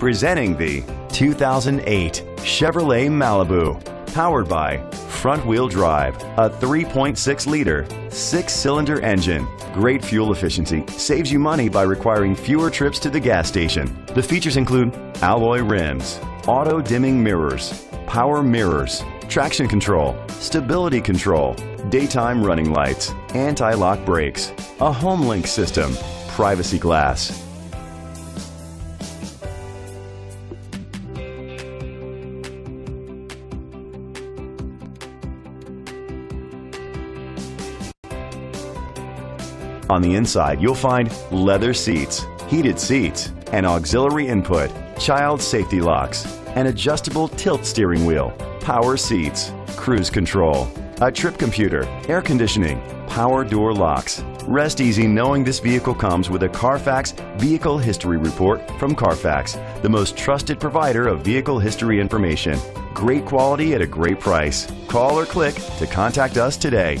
Presenting the 2008 Chevrolet Malibu. Powered by front wheel drive, a 3.6 liter, six cylinder engine. Great fuel efficiency saves you money by requiring fewer trips to the gas station. The features include alloy rims, auto dimming mirrors, power mirrors, traction control, stability control, daytime running lights, anti-lock brakes, a home link system, privacy glass, On the inside, you'll find leather seats, heated seats, an auxiliary input, child safety locks, an adjustable tilt steering wheel, power seats, cruise control, a trip computer, air conditioning, power door locks. Rest easy knowing this vehicle comes with a Carfax Vehicle History Report from Carfax, the most trusted provider of vehicle history information. Great quality at a great price. Call or click to contact us today.